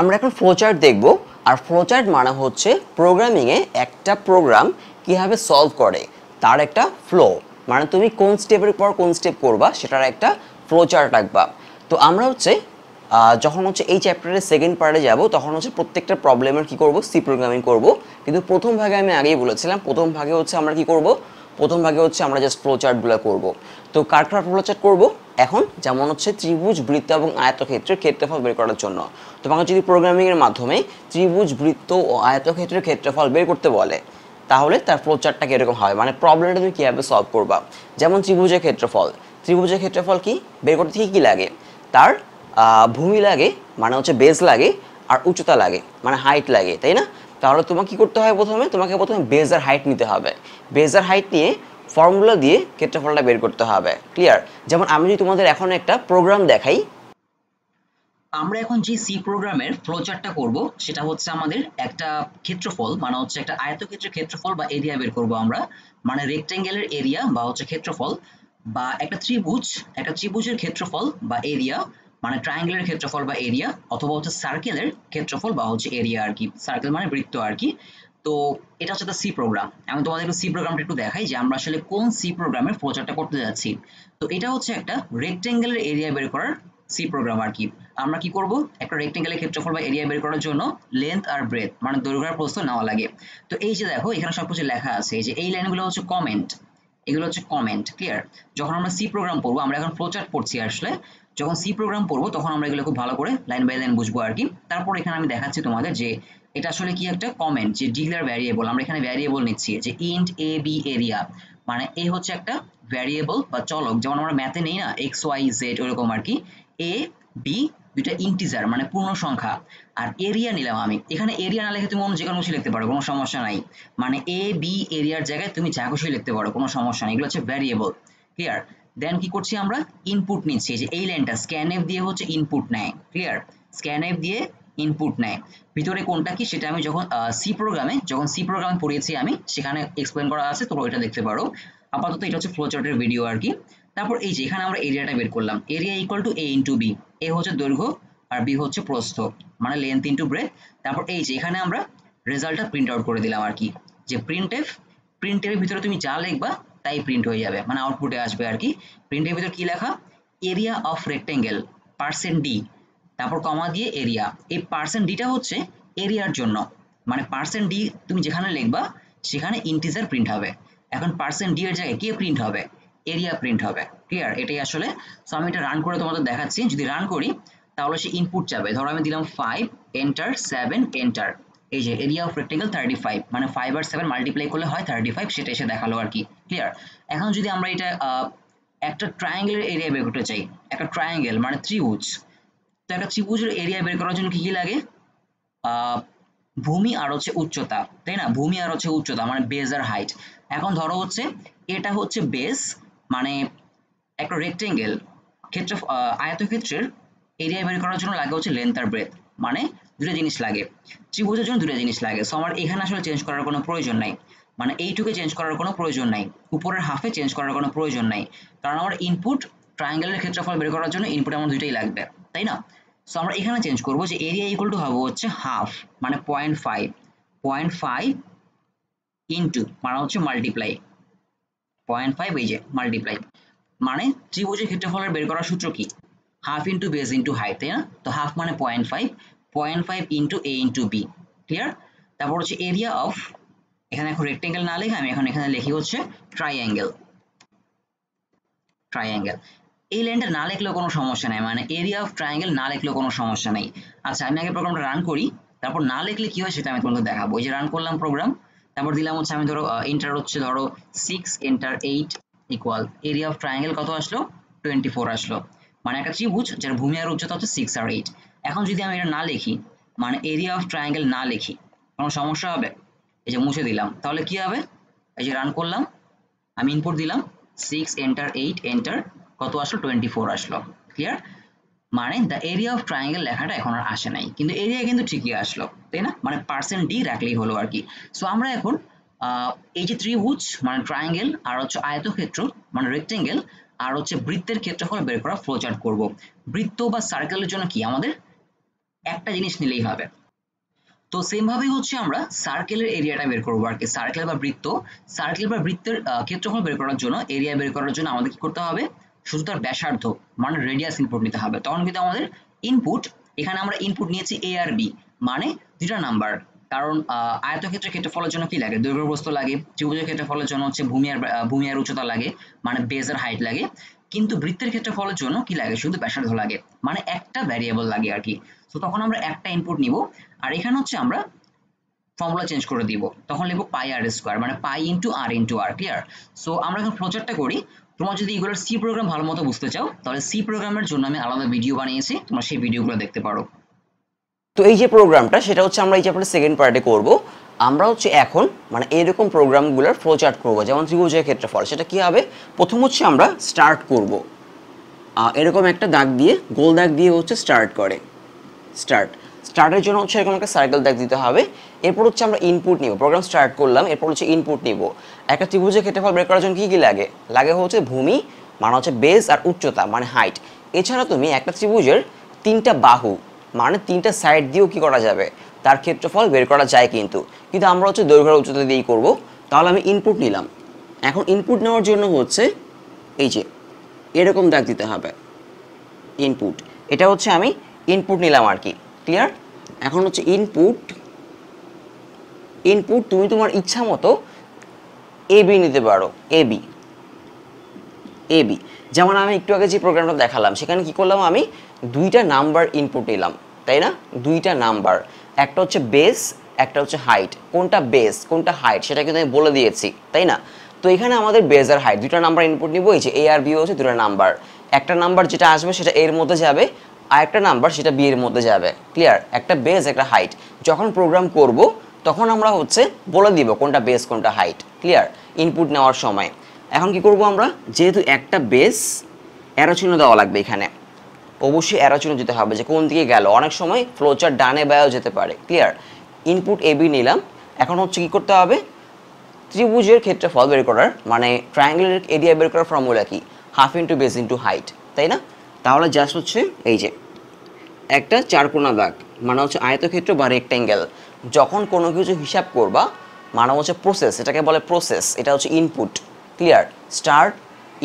আমরা এখন ফ্লোচার্ট দেখব। আর ফ্লোচার্ট মানে হচ্ছে প্রোগ্রামিংয়ে একটা প্রোগ্রাম কীভাবে সলভ করে। তার একটা ফ্লো মানে তুমি কোন স্টেপের পর কোন স্টেপ করবা, সেটার একটা ফ্লোচার্ট রাখবা। তো আমরা হচ্ছে যখন হচ্ছে এই চ্যাপ্টারের সেকেন্ড পার্টে যাব, তখন হচ্ছে প্রত্যেকটা প্রবলেমের কি করব? সি প্রোগ্রামিং করব। কিন্তু প্রথম ভাগে আমি আগেই বলেছিলাম, প্রথম ভাগে হচ্ছে আমরা কি করব? প্রথম ভাগে হচ্ছে আমরা জাস্ট ফ্লো চার্টগুলো করব। তো কার কার ফ্লো চার্ট করব? এখন যেমন হচ্ছে ত্রিভুজ, বৃত্ত এবং আয়তক্ষেত্রের ক্ষেত্রফল বের করার জন্য। তোমাকে যদি প্রোগ্রামিংয়ের মাধ্যমে ত্রিভুজ, বৃত্ত ও আয়তক্ষেত্রের ক্ষেত্রফল বের করতে বলে, তাহলে তার প্রচারটা কীরকম হবে? মানে প্রবলেমটা তুমি কীভাবে সলভ করবা? যেমন ত্রিভুজের ক্ষেত্রফল। ত্রিভুজের ক্ষেত্রফল কি? বের করতে কি কী লাগে? তার ভূমি লাগে মানে হচ্ছে বেস লাগে, আর উচ্চতা লাগে মানে হাইট লাগে, তাই না? তাহলে তোমাকে কী করতে হয় প্রথমে? তোমাকে প্রথমে বেজার হাইট নিতে হবে। বেজার হাইট নিয়ে ফর্মুলা দিয়ে ক্ষেত্রফলটা বের করতে হবে। ক্লিয়ার যেমন আমি যদি তোমাদের এখন একটা প্রোগ্রাম দেখাই। আমরা এখন যে সি প্রোগ্রামের ফ্লোচার্টটা করব, সেটা হচ্ছে আমাদের একটা ক্ষেত্রফল মানে হচ্ছে একটা আয়তক্ষেত্রের ক্ষেত্রফল বা এরিয়া বের করব আমরা। মানে রেক্টেঙ্গেলের এরিয়া বা হচ্ছে ক্ষেত্রফল, বা একটা ত্রিভুজ, একটা ত্রিভুজের ক্ষেত্রফল বা এরিয়া মানে ট্রায়াঙ্গেলের ক্ষেত্রফল বা এরিয়া অথবা হচ্ছে সার্কেলের ক্ষেত্রফল বা হচ্ছে এরিয়া আর কি। সার্কেল মানে বৃত্ত আর কি। তো এটা হচ্ছে সি প্রোগ্রাম আমি তোমাদের সি প্রোগ্রামটা একটু দেখাই যে আমরা আসলে কোন সি প্রোগ্রামের প্রচারটা করতে যাচ্ছি। তো এটা হচ্ছে একটা রেক্টেঙ্গেলের এরিয়া বের করার সি প্রোগ্রাম আর কি। আমরা কি করব? একটা রেক্টেঙ্গেলের ক্ষেত্রফল বা এরিয়া বের করার জন্য লেন্থ আর ব্রেথ মানে দৈর্ঘ্য আর প্রস্থ নেওয়া লাগে। তো এই যে দেখো, এখানে সবকিছু লেখা আছে। এই যে এই লাইনগুলো হচ্ছে কমেন্ট এগুলো হচ্ছে কমেন্ট ক্লিয়ার যখন আমরা সি প্রোগ্রাম পড়ব, আমরা এখন ফ্লোচার্ট পড়ছি আসলে, যখন সি প্রোগ্রাম পড়ব, তখন আমরা এগুলো খুব ভালো করে লাইন বাই লাইন বুঝব আর কি। তারপর এখানে আমি দেখাচ্ছি তোমাদের যে এটা আসলে কি একটা কমেন্ট যে ডিক্লেয়ার ভ্যারিয়েবল আমরা এখানে ভ্যারিয়েবল নিচ্ছি, যে ইন্ট এ বি এরিয়া মানে এ হচ্ছে একটা ভ্যারিয়েবল বা চলক, যেমন আমরা ম্যাথে নেই না এক্স ওয়াই জেড ওরকম আর কি। এ বি দুইটা ইন্টিজার মানে পূর্ণ সংখ্যা, আর এরিয়া নিলাম আমি। এখানে এরিয়া না লিখে তুমি অন্য যে কোনো কিছু লিখতে পারো, কোনো সমস্যা নাই। মানে এ বি এরিয়ার জায়গায় তুমি যা খুশি লিখতে পারো, কোনো সমস্যা নেই। এগুলো হচ্ছে ভ্যারিয়েবল ক্লিয়ার দেন কি করছি আমরা? ইনপুট নিচ্ছি। যে এই লাইনটা স্ক্যানএফ দিয়ে হচ্ছে ইনপুট নেয় ক্লিয়ার স্ক্যানএফ দিয়ে ইনপুট নেয়। ভিতরে কোনটা কি? সেটা আমি যখন সি প্রোগ্রামে যখন সি প্রোগ্রামে পড়িয়েছি আমি, সেখানে এক্সপ্লেন করা আছে, তোমরা ওইটা দেখতে পারো। আপাতত এটা হচ্ছে ফ্লোচার্টের ভিডিও আর কি। তারপর এই যে, এখানে আমরা এরিয়াটা বের করলাম। Area equal to A into B A হচ্ছে দৈর্ঘ্য আর বি হচ্ছে প্রস্থ মানে লেন্থ ইন্টু ব্রেথ তারপর এই যে, এখানে আমরা রেজাল্টটা প্রিন্ট আউট করে দিলাম আর কি। যে প্রিন্ট এফ প্রিন্টের ভিতরে তুমি যা লিখবা, তাই প্রিন্ট হয়ে যাবে মানে আউটপুটে আসবে আর কি। প্রিন্টের ভিতরে কি লেখা? Area of rectangle percent D তারপর কমা দিয়ে এরিয়া এই পার্সেন্ট ডিটা হচ্ছে এরিয়ার জন্য। মানে পার্সেন্ট ডি তুমি যেখানে লিখবা, সেখানে ইন্টিজার প্রিন্ট হবে। এখন পার্সেন্ট ডি এর জায়গায় কে প্রিন্ট হবে? এরিয়া প্রিন্ট হবে ক্লিয়ার এটাই আসলে সো আমি এটা রান করে তোমাদের দেখাচ্ছি। যদি রান করি, তাহলে সে ইনপুট যাবে। ধরো আমি দিলাম ফাইভ এন্টার সেভেন এন্টার এই যে area of rectangle thirty five মানে ফাইভ আর সেভেন মাল্টিপ্লাই করলে হয় থার্টি ফাইভ সেটা এসে দেখাল আর কি ক্লিয়ার এখন যদি আমরা এটা একটা ট্রায়াঙ্গেলের এরিয়া বের করতে চাই, একটা ট্রায়াঙ্গেল মানে ত্রিভুজ, তো একটা ত্রিভুজের এরিয়া বের করার জন্য কি কি লাগে? ভূমি আর হচ্ছে উচ্চতা, তাই না? ভূমি আর হচ্ছে উচ্চতা মানে বেজ আর হাইট এখন ধরো হচ্ছে, এটা হচ্ছে বেস মানে একটা রেক্টেঙ্গেল ক্ষেত্র আয়তক্ষেত্রের এরিয়া বের করার জন্য লাগে হচ্ছে লেন্থ আর ব্রেথ মানে দুটো জিনিস লাগে। ত্রিভুজের জন্য দুটো জিনিস লাগে। সো আমার এখানে আসলে চেঞ্জ করার কোনো প্রয়োজন নাই। মানে এইটুকে চেঞ্জ করার কোনো প্রয়োজন নাই। উপরের হাফে চেঞ্জ করার কোনো প্রয়োজন নাই। কারণ আমার ইনপুট ট্রায়াঙ্গেলের ক্ষেত্রফল বের করার জন্য ইনপুট আমার দুইটাই লাগবে। তাই না? সো আমরা এখানে চেঞ্জ করব যে এরিয়া ইকুয়াল টু হবে হচ্ছে হাফ মানে point five point five into মানে হচ্ছে মাল্টিপ্লাই পয়েন্ট ফাইভ এই যে মাল্টিপ্লাই মানে ত্রিভুজের ক্ষেত্রফলের বের করার সূত্র কি? Half into base into height তাই না? তো হাফ মানে point five point five into A into B clear তারপর হচ্ছে এরিয়া অফ এখানে এখন রেক্টেঙ্গেল না লিখে, আমি এখন এখানে লিখি হচ্ছে ট্রাইঅ্যাঙ্গেল ট্রাইঅ্যাঙ্গেল এই লাইনটা না লিখলেও কোনো সমস্যা নেই মানে এরিয়া অফ ট্রায়াঙ্গেল না লিখলেও কোনো সমস্যা নেই। আচ্ছা আমি আগে প্রোগ্রামটা রান করি, তারপর না লিখলে কি হয় সেটা আমি তোমাদের দেখাবো। এই যে রান করলাম প্রোগ্রাম তারপর দিলাম হচ্ছে আমি ধরো এন্টার হচ্ছে ধরো six enter eight equal area of triangle কত আসলো? টোয়েন্টি ফোর আসলো। মানে একটা ত্রিভুজ যার ভূমি আর উচ্চতা হচ্ছে সিক্স আর এইট এখন যদি আমি এটা না লিখি মানে এরিয়া অফ ট্রায়াঙ্গেল না লিখি, কোনো সমস্যা হবে? এই যে মুছে দিলাম। তাহলে কি হবে? এই যে রান করলাম, আমি ইনপুট দিলাম সিক্স এন্টার এইট এন্টার কত আসলো? টোয়েন্টি ফোর আসলো। ক্লিয়ার মানে দ্য এরিয়া অফ ট্রায়াঙ্গেল লেখাটা এখন আর আসে নাই। কিন্তু এরিয়া কিন্তু ঠিকই আসলো, তাই না? মানে পার্সেন্ট ডি রাখলেই হলো আর কি। সো আমরা এখন এই যে ত্রিভুজ মানে ট্রায়াঙ্গেল আর হচ্ছে আয়তক্ষেত্র মানে রেক্টেঙ্গেল আর হচ্ছে বৃত্তের ক্ষেত্রফল বের করা ফ্লোচার্ট করব। বৃত্ত বা সার্কেলের জন্য কি আমাদের? একটা জিনিস নিলেই হবে। তো সেম হচ্ছে আমরা সার্কেলের এরিয়াটা বের করব আর কি। সার্কেল বা বৃত্ত সার্কেল বা বৃত্তের ক্ষেত্রফল বের করার জন্য এরিয়া বের করার জন্য আমাদের কি করতে হবে? শুধু তার ব্যাসার্ধ মানে রেডিয়াস ইনপুট নিতে হবে। তখন কিন্তু আমাদের ইনপুট এখানে আমরা ইনপুট নিয়েছি এ আর বি মানে দুটা নাম্বার কারণ আয়তক্ষেত্রের ক্ষেত্রফলের জন্য কি লাগে? দৈর্ঘ্য প্রস্থ লাগে, ত্রিভুজের ক্ষেত্রফলের জন্য হচ্ছে ভূমি আর ভূমি আর উচ্চতা লাগে মানে বেজ আর হাইট লাগে। কিন্তু বৃত্তের ক্ষেত্রফলের জন্য কি লাগে? শুধু ব্যাসার্ধ লাগে মানে একটা ভ্যারিয়েবল লাগে আর কি। তো তখন আমরা একটা ইনপুট নিব, আর এখানে হচ্ছে আমরা ফর্মুলা চেঞ্জ করে দিব। তখন লিখব পাই আর স্কোয়ার মানে pi into r into r clear so আমরা এখন ফ্লোচারটা করি তোমরা যদি এগুলোর সি প্রোগ্রাম ভালো মতো বুঝতে চাও, তাহলে সি প্রোগ্রামের জন্য আমি আলাদা ভিডিও বানিয়েছি, তোমরা সেই ভিডিওগুলো দেখতে পারো। তো এই যে প্রোগ্রামটা সেটা হচ্ছে আমরা এই চ্যাপ্টারের সেকেন্ড পার্টে করব। আমরা হচ্ছে এখন মানে এরকম প্রোগ্রামগুলোর ফ্লো চার্ট করব, যেমন ত্রিভুজের ক্ষেত্রফল। সেটা কি হবে? প্রথম হচ্ছে আমরা স্টার্ট করব। এরকম একটা দাগ দিয়ে, গোল দাগ দিয়ে হচ্ছে স্টার্ট করে। স্টার্ট স্টার্টের জন্য হচ্ছে এরকম একটা সার্কেল দাগ দিতে হবে। এরপর হচ্ছে আমরা ইনপুট নিব। প্রোগ্রাম স্টার্ট করলাম, এরপর হচ্ছে ইনপুট নিব। একটা ত্রিভুজের ক্ষেত্রফল বের করার জন্য কী কী লাগে? লাগে হচ্ছে ভূমি মানে হচ্ছে বেস আর উচ্চতা মানে হাইট এছাড়া তুমি একটা ত্রিভুজের তিনটা বাহু মানে তিনটা সাইড দিয়েও কি করা যাবে? তার ক্ষেত্রফল বের করা যায় কিন্তু। কিন্তু আমরা হচ্ছে দৈর্ঘ্য উচ্চতা দিয়েই করব। তাহলে আমি ইনপুট নিলাম। এখন ইনপুট নেওয়ার জন্য হচ্ছে এই যে, এরকম দাগ দিতে হবে। ইনপুট এটা হচ্ছে আমি ইনপুট নিলাম আর কি। ক্লিয়ার এখন হচ্ছে ইনপুট ইনপুট তুমি তোমার ইচ্ছা মতো এ বি নিতে পারো এ বি এ বি যেমন আমি একটু আগে যে প্রোগ্রামটা দেখালাম, সেখানে কি করলাম আমি? দুইটা নাম্বার ইনপুট নিলাম, তাই না? দুইটা নাম্বার একটা হচ্ছে বেস একটা হচ্ছে হাইট কোনটা বেস কোনটা হাইট সেটা কিন্তু আমি বলে দিয়েছি, তাই না? তো এখানে আমাদের বেস আর হাইট দুইটা নাম্বার ইনপুট নিব, এই যে এ আর বি হচ্ছে দুটো নাম্বার একটা নাম্বার যেটা আসবে সেটা এর মধ্যে যাবে আর একটা নাম্বার সেটা বি এর মধ্যে যাবে। ক্লিয়ার একটা বেস একটা হাইট যখন প্রোগ্রাম করব তখন আমরা হচ্ছে বলে দিব কোনটা বেস কোনটা হাইট ক্লিয়ার ইনপুট নেওয়ার সময়। এখন কি করব আমরা? যেহেতু একটা বেস অ্যারো চিহ্ন দেওয়া লাগবে এখানে। অবশ্যই অ্যারো চিহ্ন যেতে হবে যে কোন দিকে গেল। অনেক সময় ফ্লোচার ডানে বায়ও যেতে পারে ক্লিয়ার ইনপুট এবি নিলাম। এখন হচ্ছে কি করতে হবে? ত্রিভুজের ক্ষেত্রে ফল বের করার মানে ট্রায়াঙ্গেলের এরিয়া বের করার ফর্মুলা কি? Half into base into height তাই না? তাহলে জাস্ট হচ্ছে এই যে, একটা চারকোনা দাগ মানে হচ্ছে আয়তক্ষেত্র বা রেক্ট্যাঙ্গেল যখন কোনো কিছু হিসাব করবা মানে হচ্ছে প্রসেস এটাকে বলে প্রসেস এটা হচ্ছে input clear start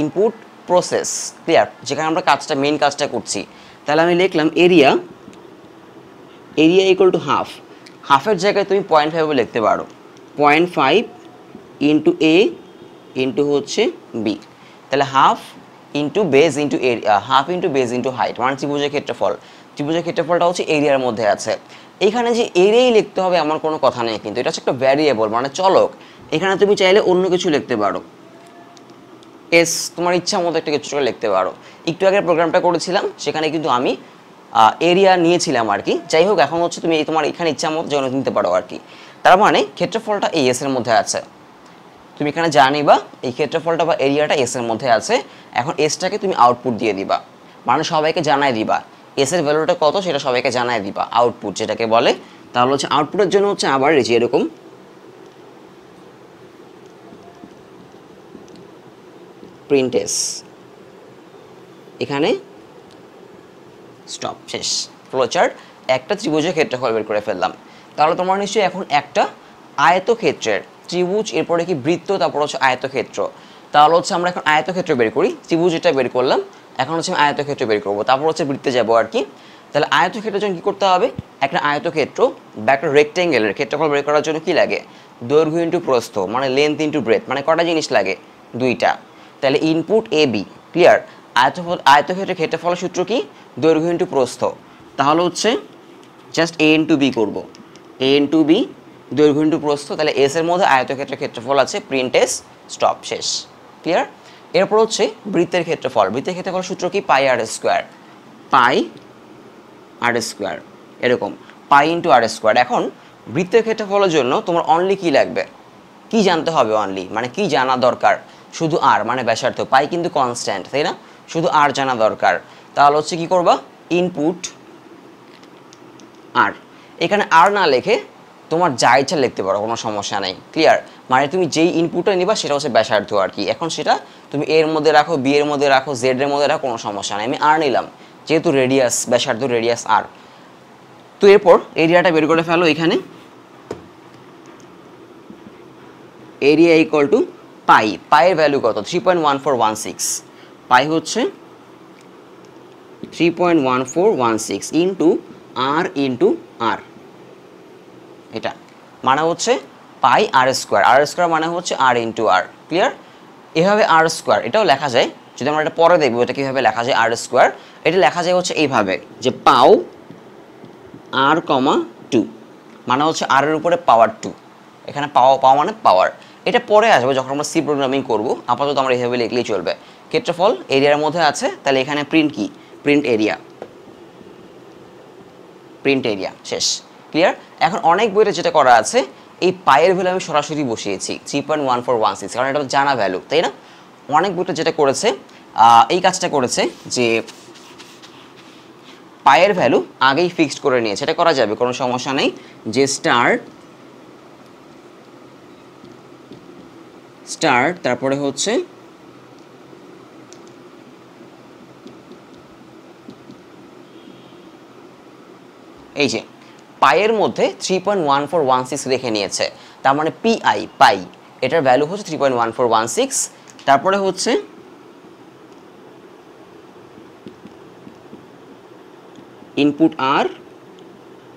input process clear যেখানে আমরা কাজটা মেন কাজটা করছি। তাহলে আমি লিখলাম area area equal to half হাফের জায়গায় তুমি পয়েন্ট ফাইভও লিখতে পারো। Point five into A into হচ্ছে বি তাহলে half into base into area half into base into height মানে ত্রিভুজের ক্ষেত্রফল। ত্রিভুজের ক্ষেত্রফলটা হচ্ছে এরিয়ার মধ্যে আছে। এখানে যে এরিয়াই লিখতে হবে আমার কোনো কথা নেই কিন্তু, এটা হচ্ছে একটা ভ্যারিয়েবল মানে চলক। এখানে তুমি চাইলে অন্য কিছু লিখতে পারো। এস তোমার ইচ্ছা মতো একটা কিছু লিখতে পারো। একটু আগে প্রোগ্রামটা করেছিলাম, সেখানে কিন্তু আমি এরিয়া নিয়েছিলাম আর কি। যাই হোক, এখন হচ্ছে তুমি তোমার এখানে ইচ্ছা মতো যেন নিতে পারো আর কি। তার মানে ক্ষেত্রফলটা এই এসের মধ্যে আছে। তুমি এখানে জানি বা এই ক্ষেত্রফলটা বা এরিয়াটা এসের মধ্যে আছে। এখন এসটাকে তুমি আউটপুট দিয়ে দিবা। মানে সবাইকে জানাই দিবা। এস এর ভ্যালুটা কত সেটা সবাইকে জানাই দিবা আউটপুট যেটাকে বলে। তাহলে হচ্ছে আউটপুটের জন্য হচ্ছে আবার এই যে এরকম প্রিন্ট এস এখানে স্টপ শেষ ফ্লোচার্ট একটা ত্রিভুজের ক্ষেত্রফল বের করে ফেললাম। তাহলে তোমার নিশ্চয়ই এখন একটা আয়তক্ষেত্রের ত্রিভুজ, এরপরে কি বৃত্ত, তারপর হচ্ছে আয়তক্ষেত্র। তাহলে হচ্ছে আমরা এখন আয়তক্ষেত্র বের করি, ত্রিভুজ এটা বের করলাম। এখন হচ্ছে আমি আয়তক্ষেত্র বের করব। তারপর হচ্ছে বৃত্তে যাব আর কি। তাহলে আয়তক্ষেত্রের জন্য কী করতে হবে? একটা আয়তক্ষেত্র বা একটা রেক্টেঙ্গেলের ক্ষেত্রফল বের করার জন্য কি লাগে? দৈর্ঘ্য ইন্টু প্রস্থ মানে লেন্থ ইন্টু ব্রেথ মানে কটা জিনিস লাগে? দুইটা। তাহলে ইনপুট এ বি ক্লিয়ার আয়তফল আয়তক্ষেত্রের ক্ষেত্রফল সূত্র কি? দৈর্ঘ্য ইন্টু প্রস্থ। তাহলে হচ্ছে জাস্ট এ ইন্টু বি করব। এ ইন্টু বি দৈর্ঘ্য ইন্টু প্রস্থ। তাহলে এস এর মধ্যে আয়তক্ষেত্রের ক্ষেত্রফল আছে প্রিন্ট এস স্টপ শেষ। ক্লিয়ার এরপর হচ্ছে বৃত্তের ক্ষেত্রফল। বৃত্তের ক্ষেত্রফল সূত্র কি? Pi r square. Pi r square. এরকম। Pi into r square. এখন বৃত্তের ক্ষেত্রফলের জন্য তোমার অনলি কি লাগবে? কি জানতে হবে অনলি মানে কি জানা দরকার? শুধু আর মানে ব্যাসার্ধ। পাই কিন্তু কনস্ট্যান্ট তাই না? শুধু আর জানা দরকার। তাহলে হচ্ছে কি করবা? ইনপুট আর এখানে আর না লেখে তোমার যা ইচ্ছা লিখতে পারো, কোনো সমস্যা নেই। ক্লিয়ার মানে তুমি যেই ইনপুটটা নিবা, সেটা হচ্ছে ব্যাসার্ধ আর কি। এখন সেটা তুমি এর মধ্যে রাখো বি এর মধ্যে রাখো জেড এর মধ্যে রাখো, কোনো সমস্যা নেই। আমি আর নিলাম, যেহেতু রেডিয়াস ব্যাসার্ধ রেডিয়াস আর তো এরপর এরিয়াটা বের করে ফেলো এখানে। এরিয়া ইকুয়াল টু পাই পাইয়ের ভ্যালু কত? Three point one four one six pi হচ্ছে three point one four one six into r into r এটা। মানে হচ্ছে পাই আর স্কোয়ার আর স্কোয়ার মানে হচ্ছে আর ইন্টু আর ক্লিয়ার এভাবে আর স্কোয়ার এটাও লেখা যায়, যদি আমরা এটা পরে দেখব এটা কীভাবে লেখা যায় আর স্কোয়ার এটা লেখা যায় হচ্ছে এইভাবে, যে পাও আর কমা টু মানে হচ্ছে আর এর উপরে পাওয়ার টু এখানে পাওয়া পাওয়া মানে পাওয়ার এটা পরে আসবে যখন আমরা সি প্রোগ্রামিং করব, আপাতত আমরা এইভাবে লিখলেই চলবে, ক্ষেত্রফল এরিয়ার মধ্যে আছে, তাহলে এখানে প্রিন্ট কি? প্রিন্ট এরিয়া প্রিন্ট এরিয়া শেষ ক্লিয়ার এখন অনেক বইতে যেটা করা আছে এই পায়ের ভ্যালু আমি সরাসরি বসিয়েছি থ্রি পয়েন্ট ওয়ান ওয়ান কারণ এটা জানা ভ্যালু তাই না? অনেক বইটা যেটা করেছে এই কাজটা করেছে যে পায়ের ভ্যালু আগেই ফিক্সড করে নিয়েছে। এটা করা যাবে, কোনো সমস্যা নেই। যে স্টার স্টার তারপরে হচ্ছে এই যে পায়ের মধ্যে three point one four one six রেখে নিয়েছে। তার মানে পিআই পাই এটার ভ্যালু হচ্ছে three point one four one six তারপরে হচ্ছে ইনপুট আর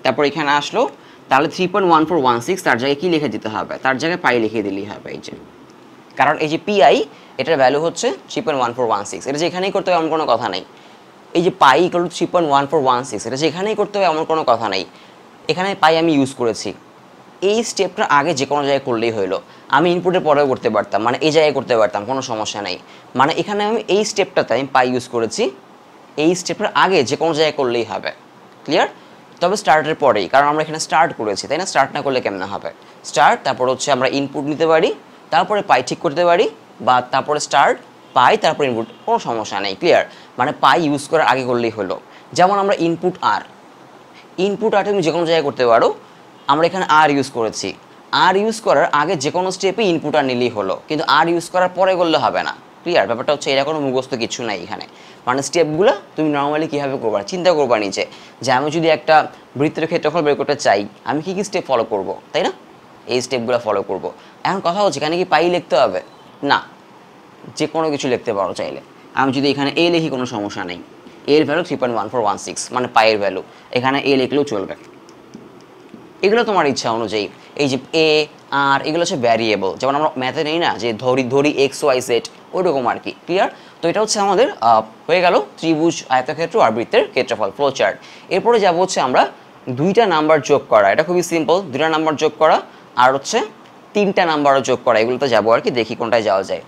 তারপর এখানে আসলো। তাহলে three point one four one six তার জায়গায় কী লিখে দিতে হবে? তার জায়গায় পাই লিখে দিলেই হবে এই যে। কারণ এই যে পিআই এটার ভ্যালু হচ্ছে three point one four one six এটা যেখানেই করতে হবে এমন কোনো কথা নেই। এই যে pi equal to three point one four one six এটা যেখানেই করতে হবে এমন কোনো কথা নেই। এখানে পাই আমি ইউজ করেছি। এই স্টেপটা আগে যে কোনো জায়গায় করলেই হলো আমি ইনপুটের পরেও করতে পারতাম মানে এই জায়গায় করতে পারতাম, কোনো সমস্যা নেই। মানে এখানে আমি এই স্টেপটাতে আমি পাই ইউজ করেছি। এই স্টেপের আগে যে কোনো জায়গায় করলেই হবে। ক্লিয়ার তবে স্টার্টের পরেই, কারণ আমরা এখানে স্টার্ট করেছি, তাই না? স্টার্ট না করলে কেমন হবে? স্টার্ট তারপর হচ্ছে আমরা ইনপুট নিতে পারি, তারপরে পাই ঠিক করতে পারি, বা তারপরে স্টার্ট পাই, তারপর ইনপুট কোনো সমস্যা নেই ক্লিয়ার মানে পাই ইউজ করার আগে করলেই হলো যেমন আমরা ইনপুট আর ইনপুট আর তুমি যে কোনো জায়গায় করতে পারো, আমরা এখানে আর ইউজ করেছি। আর ইউজ করার আগে যে কোনো স্টেপে ইনপুট আর নিলেই হলো, কিন্তু আর ইউজ করার পরে করলে হবে না। ক্লিয়ার ব্যাপারটা হচ্ছে এটা কোনো মুখস্থ কিছু নাই এখানে। মানে স্টেপগুলো তুমি নর্মালি কীভাবে করবা? চিন্তা করবা নিচে যে আমি যদি একটা বৃত্তের ক্ষেত্রফল বের করতে চাই, আমি কী কী স্টেপ ফলো করব, তাই না? এই স্টেপগুলো ফলো করব। এখন কথা হচ্ছে এখানে কি পাই লিখতে হবে? না। যে কোনো কিছু লিখতে পারো চাইলে। আমি যদি এখানে এ লিখি কোনো সমস্যা নেই। এর value three point one four one six মানে পায়ের ভ্যালু এখানে এ লিখলেও চলবে। এগুলো তোমার ইচ্ছা অনুযায়ী। এই যে এ আর এগুলো হচ্ছে ভ্যারিয়েবল যেমন আমরা ম্যাথে নেই না, যে ধরি ধরি এক্স ওয়াই সেট ওইরকম আর কি। ক্লিয়ার তো এটা হচ্ছে আমাদের হয়ে গেল ত্রিভুজ, আয়তক্ষেত্র আর বৃত্তের ক্ষেত্রফল ফ্লো চার্ট এরপরে যাব হচ্ছে আমরা দুইটা নাম্বার যোগ করা। এটা খুবই সিম্পল দুইটা নাম্বার যোগ করা, আর হচ্ছে তিনটা নাম্বারও যোগ করা। এগুলোতে যাব আর কি, দেখি কোনটায় যাওয়া যায়।